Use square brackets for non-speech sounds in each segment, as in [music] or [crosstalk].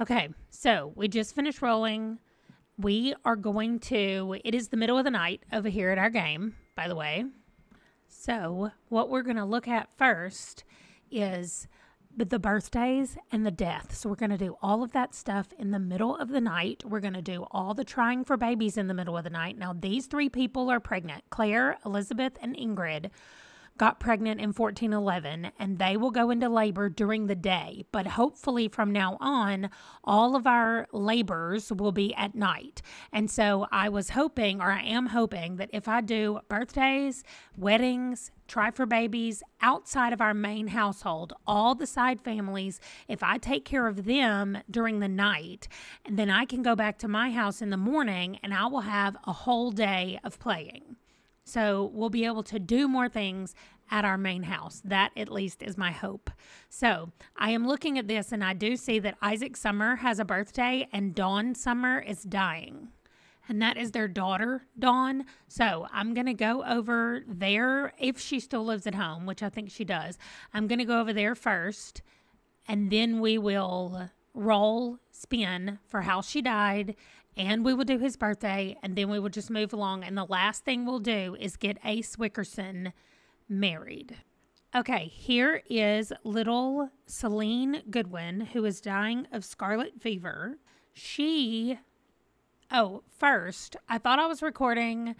Okay, so we just finished rolling. We are going to, it is the middle of the night over here at our game, by the way. So, what we're going to look at first is the- birthdays and the deaths. So, we're going to do all of that stuff in the middle of the night. We're going to do all the trying for babies in the middle of the night. Now, these three people are pregnant Claire, Elizabeth, and Ingrid got pregnant in 1411 and they will go into labor during the day. But hopefully, from now on, all of our labors will be at night. And so I was hoping, or I am hoping, that if I do birthdays, weddings, try for babies outside of our main household, all the side families, if I take care of them during the night, and then I can go back to my house in the morning and I will have a whole day of playing. So we'll be able to do more things at our main house. That at least is my hope. So I am looking at this and I do see that Isaac Summer has a birthday and Dawn Summer is dying. And that is their daughter, Dawn. So I'm going to go over there if she still lives at home, which I think she does. I'm going to go over there first and then we will roll spin for how she died and we will do his birthday and then we will just move along. And the last thing we'll do is get ace wickerson married. Okay here is little celine goodwin who is dying of scarlet fever. She oh first i thought i was recording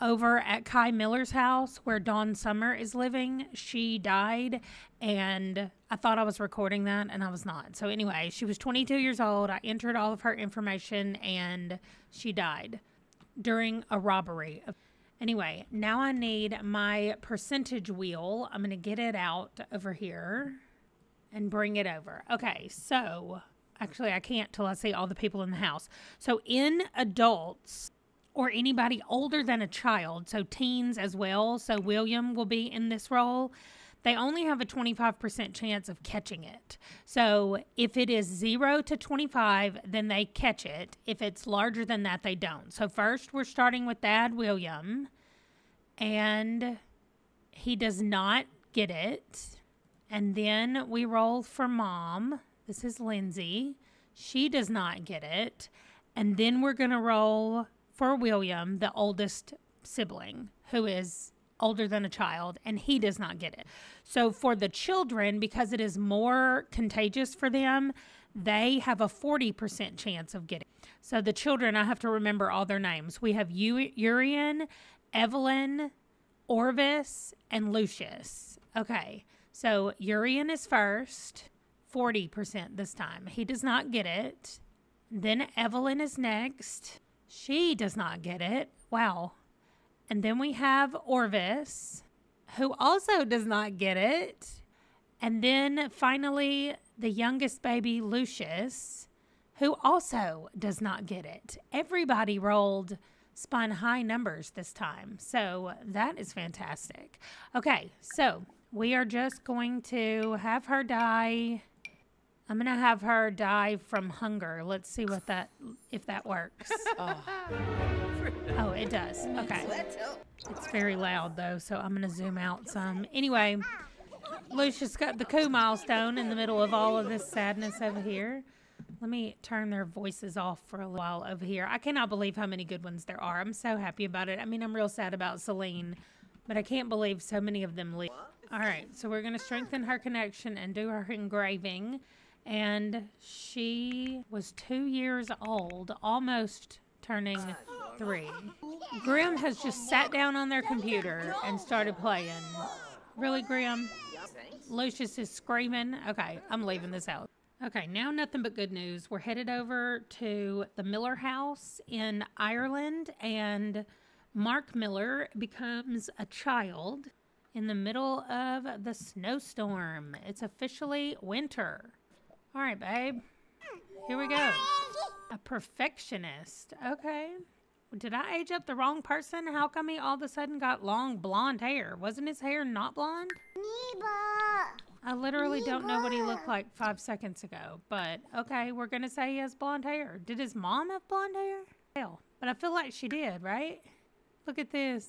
over at Kai Miller's house where Dawn Summer is living. She died, and I thought I was recording that, and I was not. So, anyway, she was 22 years old. I entered all of her information, and she died during a robbery. Anyway, now I need my percentage wheel. I'm going to get it out over here and bring it over. Okay, so actually, I can't till I see all the people in the house. So, in adults, or anybody older than a child, so teens as well. So William will be in this role. They only have a 25% chance of catching it. So if it is 0 to 25, then they catch it. If it's larger than that, they don't. So first, we're starting with Dad William, and he does not get it. And then we roll for Mom. This is Lindsay. She does not get it. And then we're going to roll for William, the oldest sibling, who is older than a child, and he does not get it. So for the children, because it is more contagious for them, they have a 40% chance of getting. It. So the children, I have to remember all their names. We have U- Urian, Evelyn, Orvis, and Lucius. Okay. So Urian is first, 40% this time. He does not get it. Then Evelyn is next. She does not get it. Wow. And then we have Orvis, who also does not get it. And then finally, the youngest baby, Lucius, who also does not get it. Everybody rolled spun high numbers this time. So that is fantastic. Okay, so we are just going to have her die. I'm gonna have her die from hunger. Let's see what that if that works. [laughs] Oh. oh, it does. Okay. It's very loud though, so I'm gonna zoom out some. Anyway, Lucius got the coup milestone in the middle of all of this sadness over here. Let me turn their voices off for a while over here. I cannot believe how many good ones there are. I'm so happy about it. I mean, I'm real sad about Celine, but I can't believe so many of them leave. All right, so we're going to strengthen her connection and do her engraving. And she was two years old, almost turning three. Grim has just sat down on their computer and started playing. Really, Grim? Lucius is screaming. Okay, I'm leaving this out. Okay, now nothing but good news. We're headed over to the Miller house in Ireland, and Mark Miller becomes a child in the middle of the snowstorm. It's officially winter. All right, babe. Here we go. A perfectionist. Okay. Did I age up the wrong person? How come he all of a sudden got long blonde hair? Wasn't his hair not blonde? I literally don't know what he looked like five seconds ago, but okay, we're gonna say he has blonde hair. Did his mom have blonde hair? Hell, but I feel like she did, right? Look at this.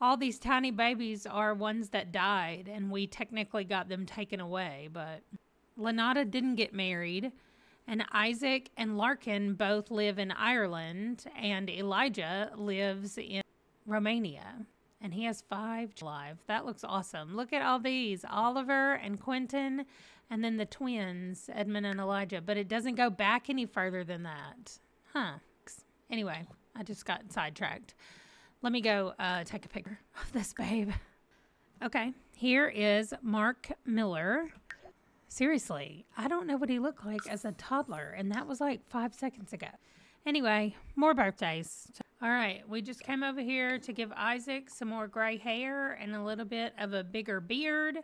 All these tiny babies are ones that died, and we technically got them taken away, but Lenata didn't get married, And Isaac and Larkin both live in Ireland, and Elijah lives in Romania. And he has five live. That looks awesome. Look at all these Oliver and Quentin, and then the twins, Edmund and Elijah. But it doesn't go back any further than that. Huh. Anyway, I just got sidetracked. Let me go uh, take a picture of this babe. Okay, here is Mark Miller. Seriously, I don't know what he looked like as a toddler, and that was like five seconds ago. Anyway, more birthdays. All right, we just came over here to give Isaac some more gray hair and a little bit of a bigger beard.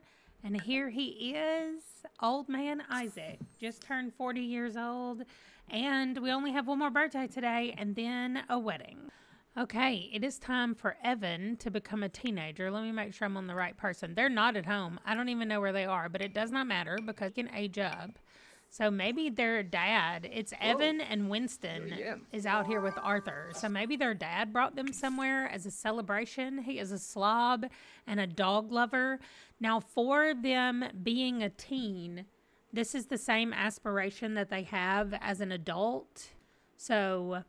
And here he is, old man Isaac, just turned 40 years old. And we only have one more birthday today and then a wedding. Okay, it is time for Evan to become a teenager. Let me make sure I'm on the right person. They're not at home. I don't even know where they are, but it does not matter because they can age up. So maybe their dad, it's Evan and Winston, yeah. is out here with Arthur. So maybe their dad brought them somewhere as a celebration. He is a slob and a dog lover. Now, for them being a teen, this is the same aspiration that they have as an adult. So,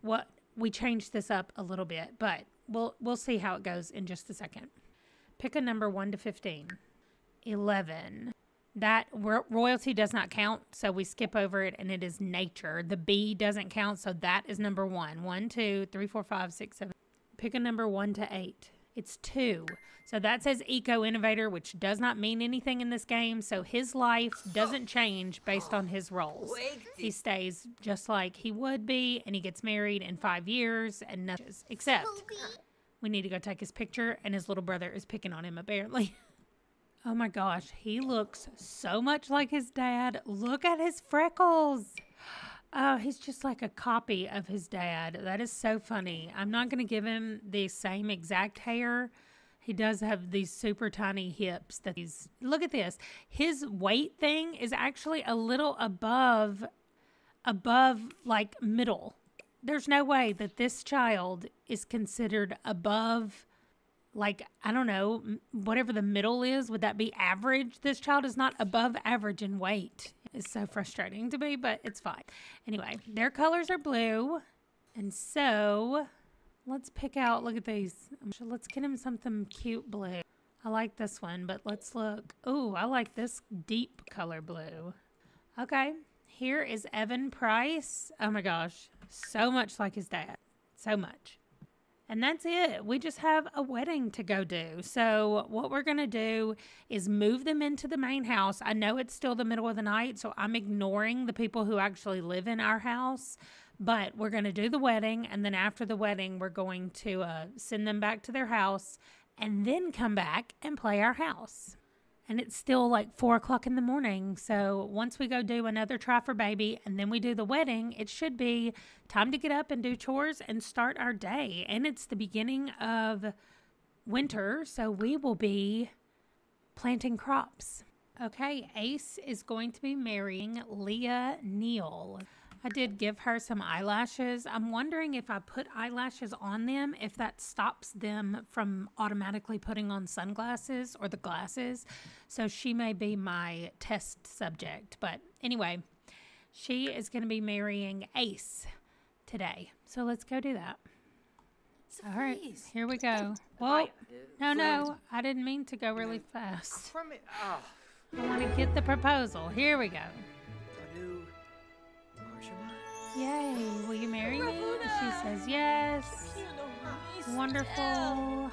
what we changed this up a little bit, but we'll we'll see how it goes in just a second. Pick a number 1 to 15. 11. That royalty does not count, so we skip over it and it is nature. The B doesn't count, so that is number one. One, two, three, four, five, six, seven. Pick a number one to eight. It's two. So that says eco innovator, which does not mean anything in this game. So his life doesn't change based on his roles. He stays just like he would be, and he gets married in five years and nothing. Except we need to go take his picture, and his little brother is picking on him apparently. [laughs] oh my gosh, he looks so much like his dad. Look at his freckles. Oh, he's just like a copy of his dad. That is so funny. I'm not going to give him the same exact hair. He does have these super tiny hips that he's Look at this. His weight thing is actually a little above above like middle. There's no way that this child is considered above like I don't know, whatever the middle is, would that be average? This child is not above average in weight. It's so frustrating to me, but it's fine. Anyway, their colors are blue. And so let's pick out, look at these. So Let's get him something cute blue. I like this one, but let's look. Oh, I like this deep color blue. Okay, here is Evan Price. Oh my gosh, so much like his dad. So much. And that's it. We just have a wedding to go do. So, what we're going to do is move them into the main house. I know it's still the middle of the night, so I'm ignoring the people who actually live in our house. But we're going to do the wedding. And then after the wedding, we're going to uh, send them back to their house and then come back and play our house. And it's still like four o'clock in the morning. So once we go do another try for baby and then we do the wedding, it should be time to get up and do chores and start our day. And it's the beginning of winter. So we will be planting crops. Okay, Ace is going to be marrying Leah Neal. I did give her some eyelashes. I'm wondering if I put eyelashes on them, if that stops them from automatically putting on sunglasses or the glasses. So she may be my test subject. But anyway, she is going to be marrying Ace today. So let's go do that. All right, here we go. Whoa. No, no, I didn't mean to go really fast. Ah. I want to get the proposal. Here we go. Anu. Marshama. Yay, will you marry me? She says yes. Wonderful.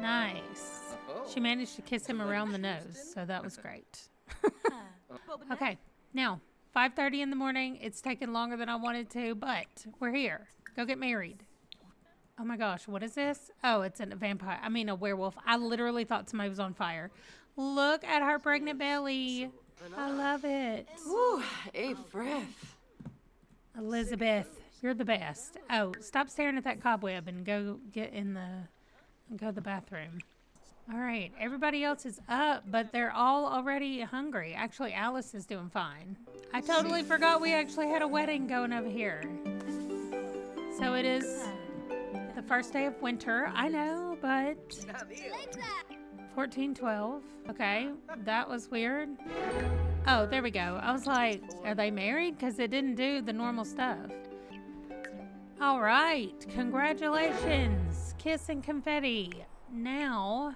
Nice. She managed to kiss him around the nose, so that was great. [laughs] okay, now 5:30 in the morning. It's taken longer than I wanted to, but we're here. Go get married. Oh my gosh, what is this? Oh, it's a vampire. I mean, a werewolf. I literally thought somebody was on fire. Look at her pregnant belly. I love it. Ooh, a breath. Elizabeth, you're the best. Oh, stop staring at that cobweb and go get in the go to the bathroom. All right, everybody else is up, but they're all already hungry. Actually, Alice is doing fine. I totally forgot we actually had a wedding going over here. So it is the first day of winter. I know, but Fourteen twelve. Okay, that was weird. Oh, there we go. I was like, are they married? Because it didn't do the normal stuff. All right, congratulations. Kiss and confetti. Now,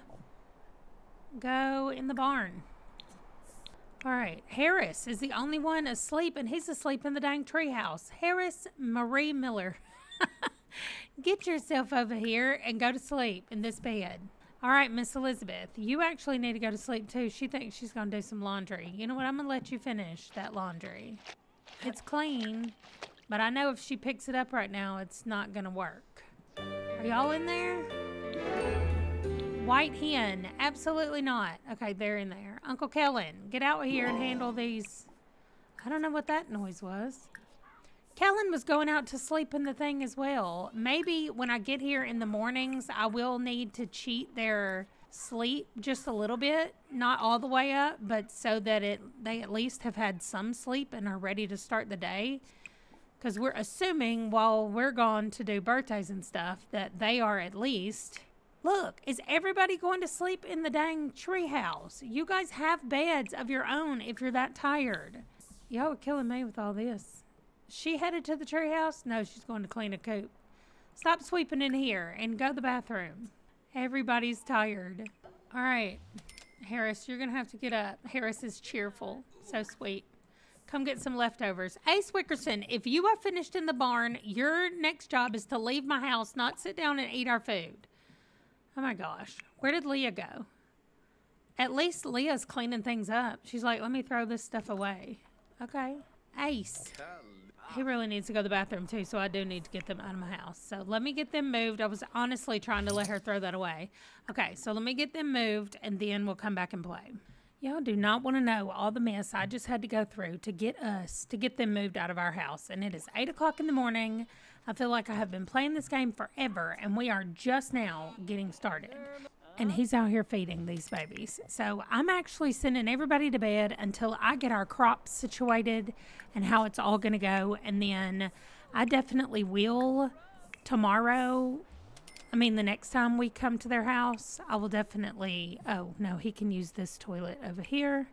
go in the barn. All right, Harris is the only one asleep, and he's asleep in the dang treehouse. Harris Marie Miller. [laughs] Get yourself over here and go to sleep in this bed. All right, Miss Elizabeth, you actually need to go to sleep too. She thinks she's going to do some laundry. You know what? I'm going to let you finish that laundry. It's clean, but I know if she picks it up right now, it's not going to work. Are y'all in there? White hen. Absolutely not. Okay, they're in there. Uncle Kellen, get out here and handle these. I don't know what that noise was. Kellen was going out to sleep in the thing as well. Maybe when I get here in the mornings, I will need to cheat their sleep just a little bit, not all the way up, but so that it they at least have had some sleep and are ready to start the day. Because we're assuming while we're gone to do birthdays and stuff that they are at least. Look, is everybody going to sleep in the dang treehouse? You guys have beds of your own if you're that tired. Y'all are killing me with all this she headed to the treehouse? No, she's going to clean a coop. Stop sweeping in here and go to the bathroom. Everybody's tired. All right, Harris, you're going to have to get up. Harris is cheerful. So sweet. Come get some leftovers. Ace Wickerson, if you are finished in the barn, your next job is to leave my house, not sit down and eat our food. Oh my gosh. Where did Leah go? At least Leah's cleaning things up. She's like, let me throw this stuff away. Okay. Ace. He really needs to go to the bathroom too, so I do need to get them out of my house. So let me get them moved. I was honestly trying to let her throw that away. Okay, so let me get them moved and then we'll come back and play. Y'all do not want to know all the mess I just had to go through to get us, to get them moved out of our house. And it is 8 o'clock in the morning. I feel like I have been playing this game forever and we are just now getting started and uh-huh. he's out here feeding these babies. So I'm actually sending everybody to bed until I get our crops situated and how it's all going to go. And then I definitely will tomorrow. I mean, the next time we come to their house, I will definitely. Oh, no, he can use this toilet over here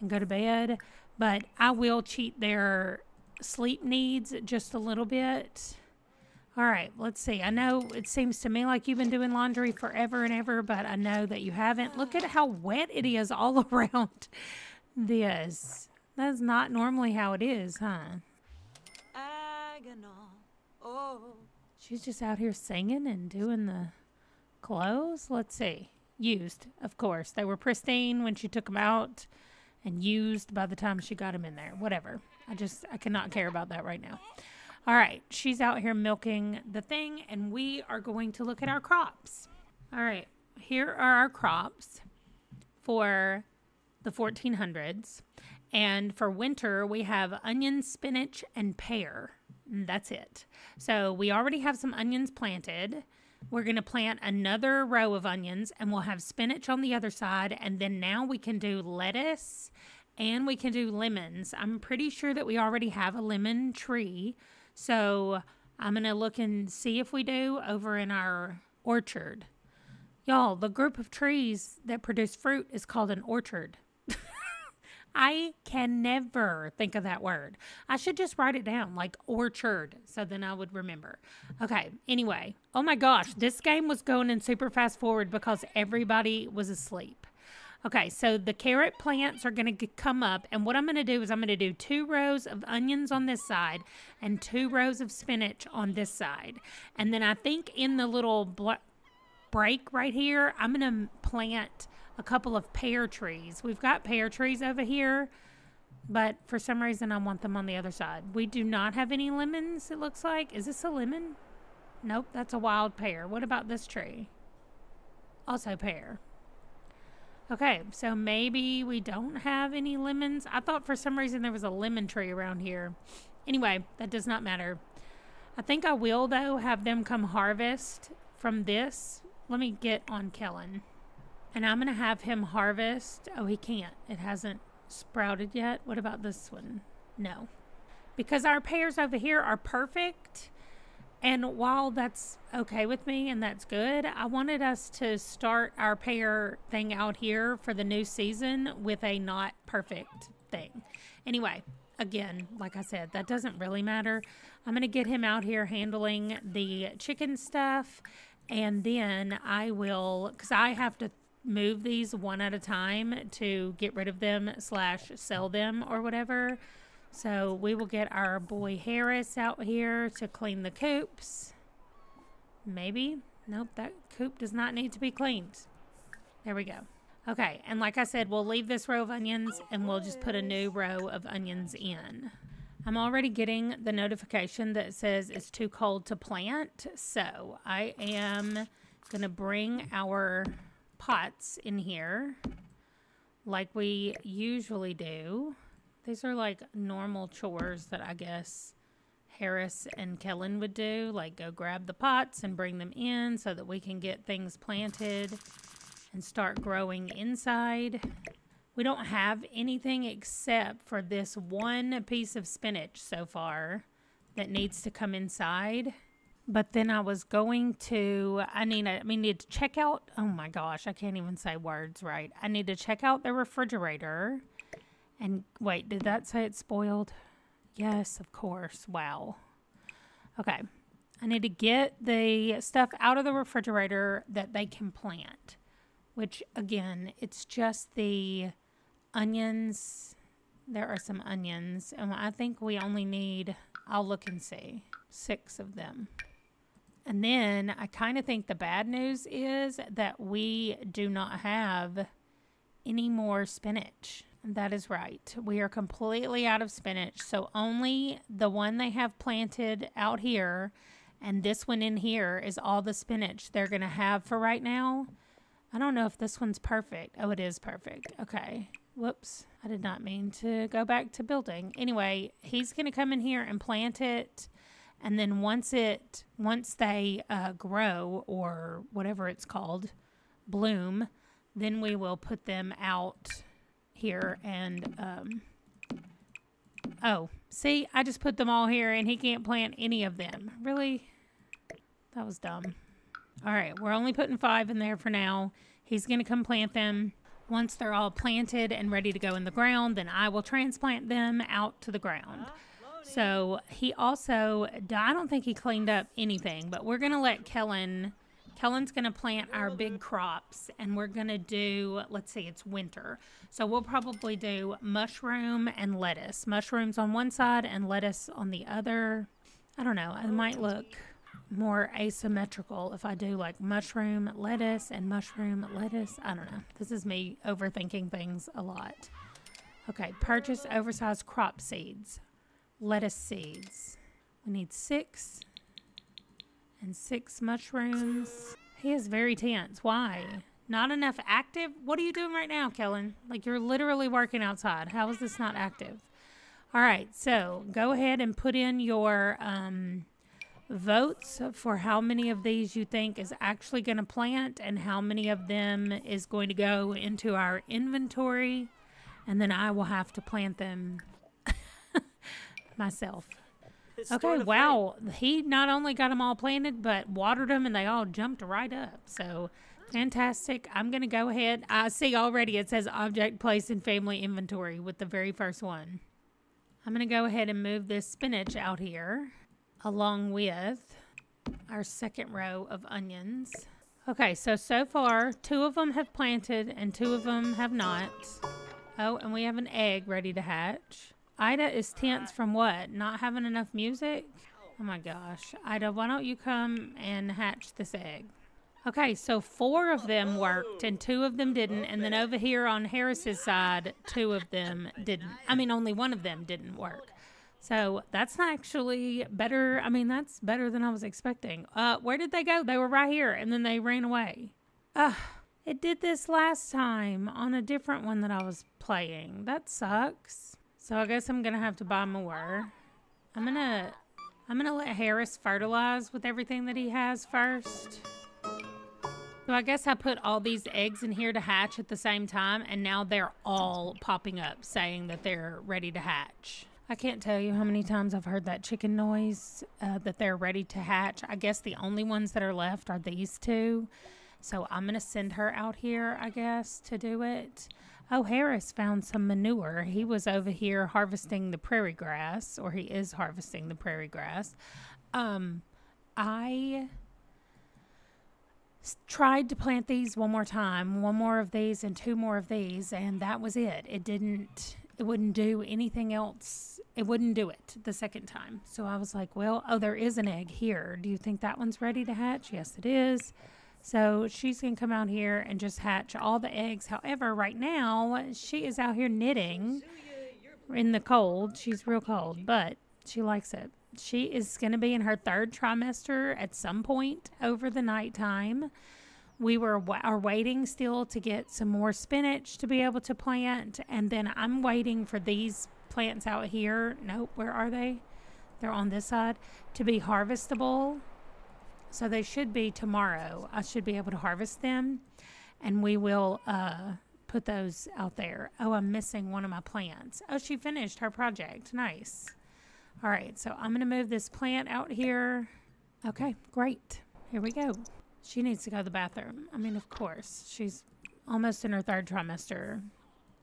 and go to bed. But I will cheat their sleep needs just a little bit all right, let's see. I know it seems to me like you've been doing laundry forever and ever, but I know that you haven't. Look at how wet it is all [laughs] around this. That's not normally how it is, huh? Oh. She's just out here singing and doing the clothes. Let's see. Used, of course. They were pristine when she took them out and used by the time she got them in there. Whatever. I just, I cannot care about that right now. All right, she's out here milking the thing, and we are going to look at our crops. All right, here are our crops for the 1400s. And for winter, we have onion, spinach, and pear. That's it. So we already have some onions planted. We're going to plant another row of onions and we'll have spinach on the other side. And then now we can do lettuce and we can do lemons. I'm pretty sure that we already have a lemon tree. So I'm going to look and see if we do over in our orchard. Y'all, the group of trees that produce fruit is called an orchard. [laughs] I can never think of that word. I should just write it down like orchard so then I would remember. Okay, anyway. Oh my gosh, this game was going in super fast forward because everybody was asleep. Okay, so the carrot plants are going to come up, and what I'm going to do is I'm going to do two rows of onions on this side and two rows of spinach on this side. And then I think in the little break right here, I'm going to plant a couple of pear trees. We've got pear trees over here, but for some reason I want them on the other side. We do not have any lemons, it looks like. Is this a lemon? Nope, that's a wild pear. What about this tree? Also pear. Okay, so maybe we don't have any lemons. I thought for some reason there was a lemon tree around here. Anyway, that does not matter. I think I will, though, have them come harvest from this. Let me get on Kellen. And I'm going to have him harvest. Oh, he can't. It hasn't sprouted yet. What about this one? No. Because our pears over here are perfect And while that's okay with me and that's good, I wanted us to start our pear thing out here for the new season with a not perfect thing. Anyway, again, like I said, that doesn't really matter. I'm going to get him out here handling the chicken stuff and then I will, because I have to move these one at a time to get rid of them slash sell them or whatever. So we will get our boy Harris out here to clean the coops. Maybe. Nope, that coop does not need to be cleaned. There we go. Okay, and like I said, we'll leave this row of onions and we'll just put a new row of onions in. I'm already getting the notification that says it's too cold to plant. So I am going to bring our pots in here like we usually do. These are like normal chores that I guess Harris and Kellen would do. Like go grab the pots and bring them in so that we can get things planted and start growing inside. We don't have anything except for this one piece of spinach so far that needs to come inside. But then I was going to, I need, I need to check out, oh my gosh, I can't even say words right. I need to check out the refrigerator. And wait, did that say it's spoiled? Yes, of course. Wow. Okay. I need to get the stuff out of the refrigerator that they can plant, which again, it's just the onions. There are some onions, and I think we only need, I'll look and see, six of them. And then I kind of think the bad news is that we do not have any more spinach. That is right. We are completely out of spinach. So only the one they have planted out here and this one in here is all the spinach they're going to have for right now. I don't know if this one's perfect. Oh, it is perfect. Okay. Whoops. I did not mean to go back to building. Anyway, he's going to come in here and plant it. And then once it, once they uh, grow or whatever it's called, bloom, then we will put them out here and, um, oh, see, I just put them all here and he can't plant any of them. Really? That was dumb. All right, we're only putting five in there for now. He's going to come plant them. Once they're all planted and ready to go in the ground, then I will transplant them out to the ground. So he also, I don't think he cleaned up anything, but we're going to let Kellen, Kellen's going to plant our big crops and we're going to do, let's see, it's winter. So we'll probably do mushroom and lettuce. Mushrooms on one side and lettuce on the other. I don't know. It might look more asymmetrical if I do like mushroom lettuce and mushroom lettuce. I don't know. This is me overthinking things a lot. Okay, purchase oversized crop seeds, lettuce seeds. We need six and six mushrooms. He is very tense. Why? Not enough active? What are you doing right now, Kellen? Like you're literally working outside. How is this not active? All right, so go ahead and put in your um, votes for how many of these you think is actually going to plant and how many of them is going to go into our inventory. And then I will have to plant them [laughs] myself. Okay, wow. He not only got them all planted, but watered them and they all jumped right up. So fantastic. I'm going to go ahead. I see already it says object place in family inventory with the very first one. I'm going to go ahead and move this spinach out here along with our second row of onions. Okay, so so far, two of them have planted and two of them have not. Oh, and we have an egg ready to hatch. Ida is tense from what? Not having enough music? Oh my gosh. Ida, why don't you come and hatch this egg? Okay, so four of them worked and two of them didn't. And then over here on Harris's side, two of them [laughs] didn't. I mean, only one of them didn't work. So that's actually better. I mean, that's better than I was expecting. Uh, where did they go? They were right here and then they ran away. Ugh, it did this last time on a different one that I was playing. That sucks. So I guess I'm to have to buy more. I'm to I'm to let Harris fertilize with everything that he has first. So I guess I put all these eggs in here to hatch at the same time and now they're all popping up saying that they're ready to hatch. I can't tell you how many times I've heard that chicken noise uh, that they're ready to hatch. I guess the only ones that are left are these two. So I'm going to send her out here, I guess, to do it. Oh, Harris found some manure. He was over here harvesting the prairie grass, or he is harvesting the prairie grass. Um, I tried to plant these one more time, one more of these and two more of these, and that was it. It didn't, it wouldn't do anything else. It wouldn't do it the second time. So I was like, well, oh, there is an egg here. Do you think that one's ready to hatch? Yes, it is. So she's going to come out here and just hatch all the eggs. However, right now, she is out here knitting in the cold. She's real cold, but she likes it. She is going to be in her third trimester at some point over the nighttime. We were are waiting still to get some more spinach to be able to plant, and then I'm waiting for these plants out here. Nope, where are they? They're on this side to be harvestable. So they should be tomorrow. I should be able to harvest them, and we will uh, put those out there. Oh, I'm missing one of my plants. Oh, she finished her project. Nice. All right, so I'm going to move this plant out here. Okay, great. Here we go. She needs to go to the bathroom. I mean, of course. She's almost in her third trimester.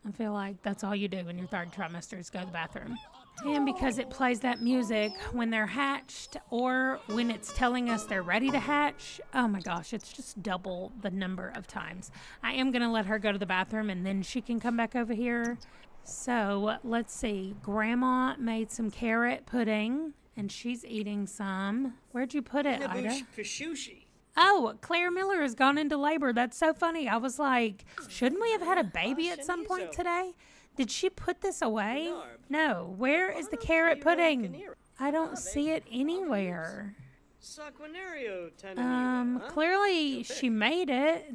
I feel like that's all you do in your third trimester is go to the bathroom. And because it plays that music when they're hatched or when it's telling us they're ready to hatch, oh my gosh, it's just double the number of times. I am going to let her go to the bathroom and then she can come back over here. So let's see. Grandma made some carrot pudding and she's eating some. Where'd you put it, Ida? Pishushi. Oh, Claire Miller has gone into labor. That's so funny. I was like, shouldn't we have had a oh, baby at some point today? Did she put this away? No. Where is the carrot pudding? I don't see it anywhere. Um, clearly she made it.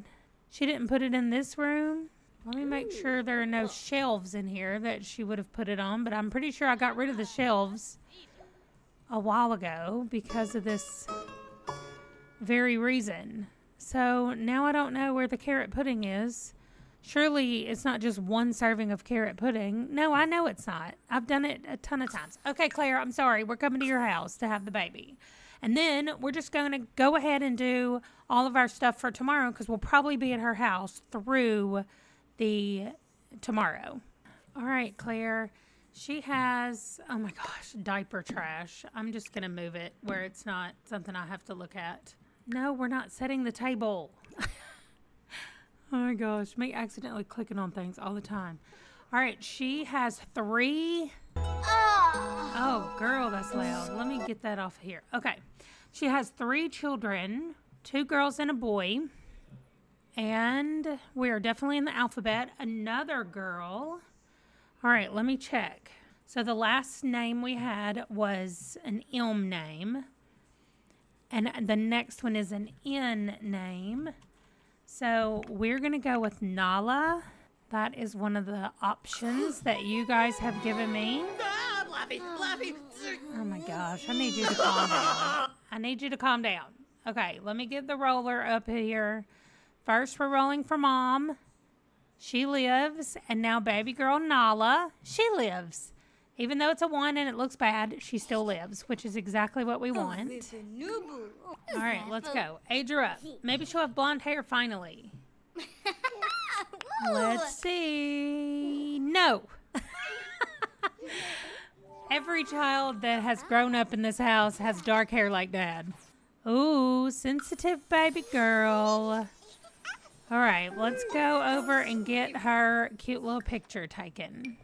She didn't put it in this room. Let me make sure there are no shelves in here that she would have put it on, but I'm pretty sure I got rid of the shelves a while ago because of this very reason. So now I don't know where the carrot pudding is. Surely it's not just one serving of carrot pudding. No, I know it's not. I've done it a ton of times. Okay, Claire, I'm sorry. We're coming to your house to have the baby. And then we're just going to go ahead and do all of our stuff for tomorrow because we'll probably be at her house through the tomorrow. All right, Claire. She has, oh my gosh, diaper trash. I'm just going to move it where it's not something I have to look at. No, we're not setting the table. [laughs] oh my gosh, me accidentally clicking on things all the time. All right, she has three. Ah. Oh, girl, that's loud. Let me get that off here. Okay. She has three children two girls and a boy. And we are definitely in the alphabet. Another girl. All right, let me check. So the last name we had was an M name. And the next one is an N name. So we're going to go with Nala. That is one of the options that you guys have given me. Ah, Bluffy, Bluffy. Oh my gosh, I need you to calm down. I need you to calm down. Okay, let me get the roller up here. First, we're rolling for mom. She lives. And now, baby girl Nala, she lives. Even though it's a one and it looks bad, she still lives, which is exactly what we want. All right, let's go. Age her up. Maybe she'll have blonde hair finally. [laughs] Let's see. No. [laughs] Every child that has grown up in this house has dark hair like dad. Ooh, sensitive baby girl. All right, let's go over and get her cute little picture taken.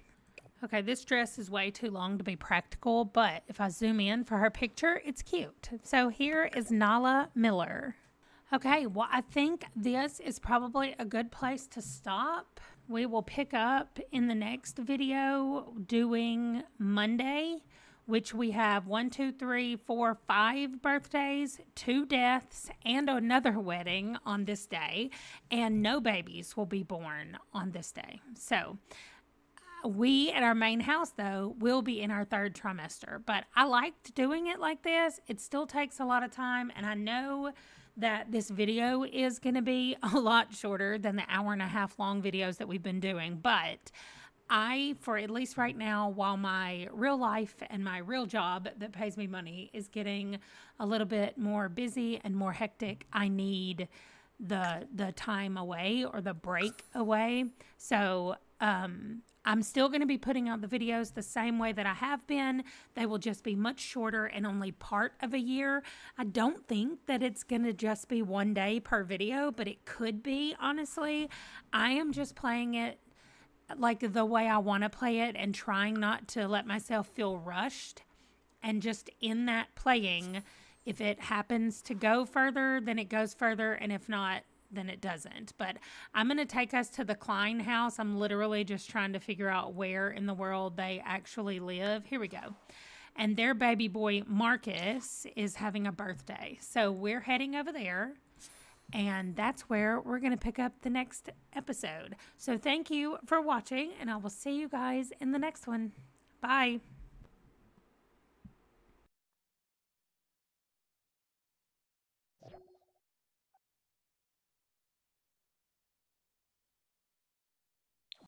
Okay, this dress is way too long to be practical, but if I zoom in for her picture, it's cute. So here is Nala Miller. Okay, well, I think this is probably a good place to stop. We will pick up in the next video doing Monday, which we have one, two, three, four, five birthdays, two deaths, and another wedding on this day. And no babies will be born on this day. So, we at our main house, though, will be in our third trimester. But I liked doing it like this. It still takes a lot of time, and I know that this video is going to be [laughs] a lot shorter than the hour and a half long videos that we've been doing. But I, for at least right now, while my real life and my real job that pays me money is getting a little bit more busy and more hectic, I need the the time away or the break away. So um, I'm still going to be putting out the videos the same way that I have been. They will just be much shorter and only part of a year. I don't think that it's going to just be one day per video, but it could be, honestly. I am just playing it like the way I want to play it and trying not to let myself feel rushed. And just in that playing, if it happens to go further, then it goes further. And if not, then it doesn't. But I'm going to take us to the Klein house. I'm literally just trying to figure out where in the world they actually live. Here we go. And their baby boy, Marcus, is having a birthday. So we're heading over there. And that's where we're going to pick up the next episode. So thank you for watching, and I will see you guys in the next one. Bye.